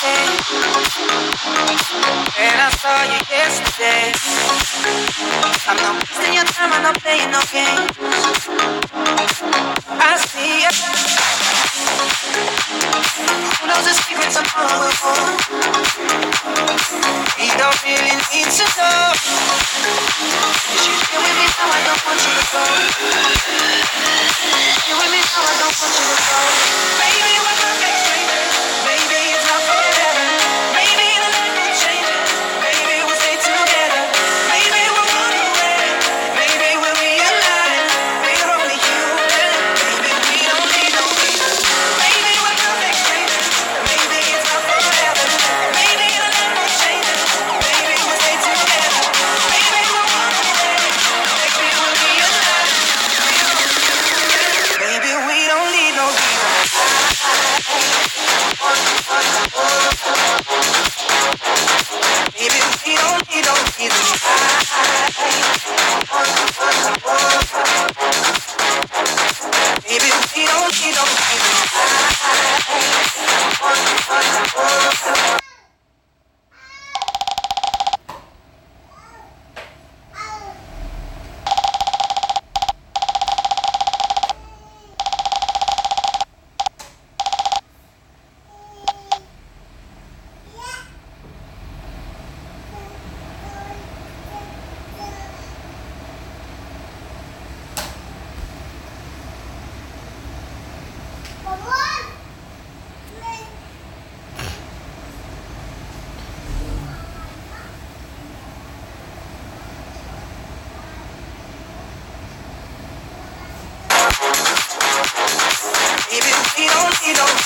say when I saw you yesterday? I'm not wasting your time, I'm not playing no games. I see it. Who knows the secret tomorrow will hold? We don't really need to know. Cause you're here with me now, I don't want you to go. You're with me now, I don't want you to go.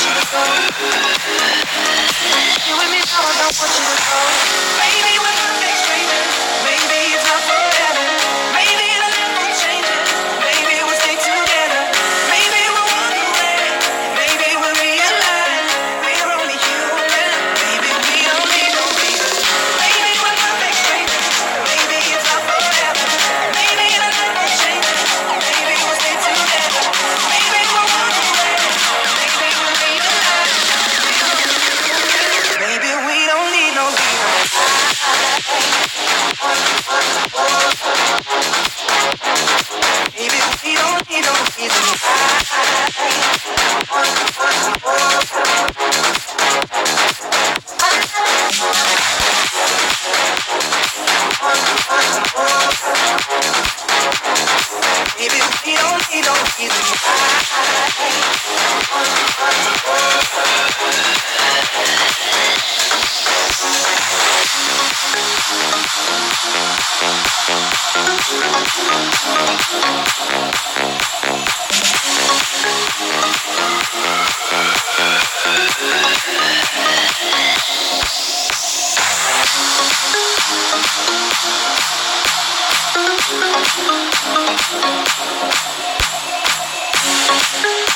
want you to go. You and me, now I don't want you to go. Baby,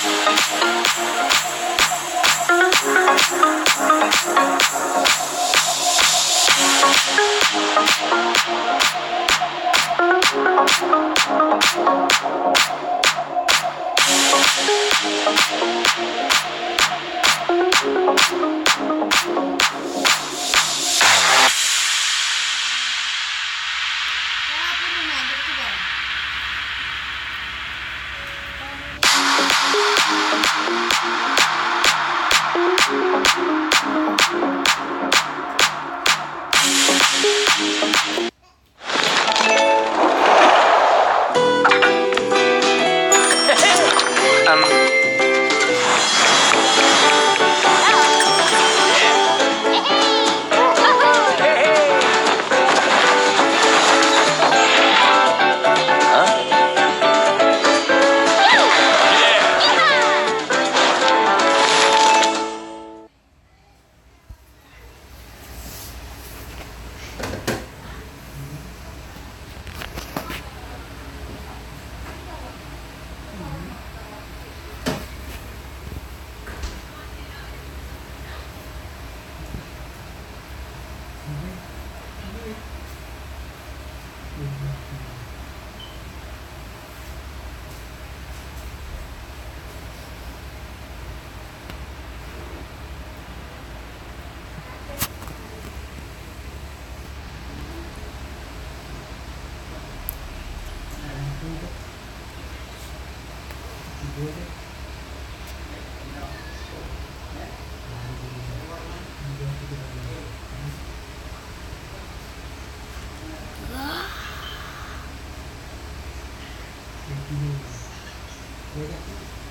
Thank Nerede?